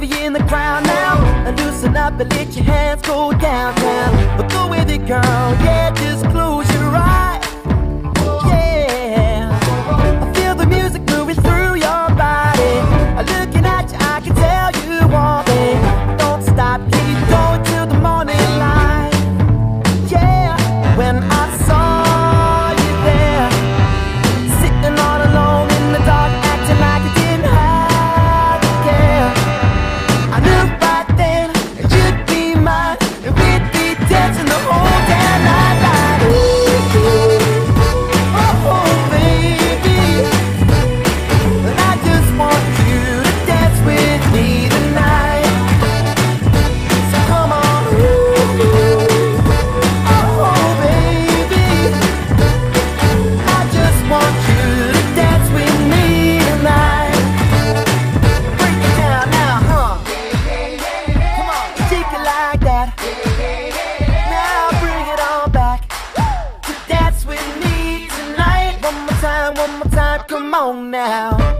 heavy in the crowd now. Loosen up and let your hands go down, down. Go with it, girl. Come on now.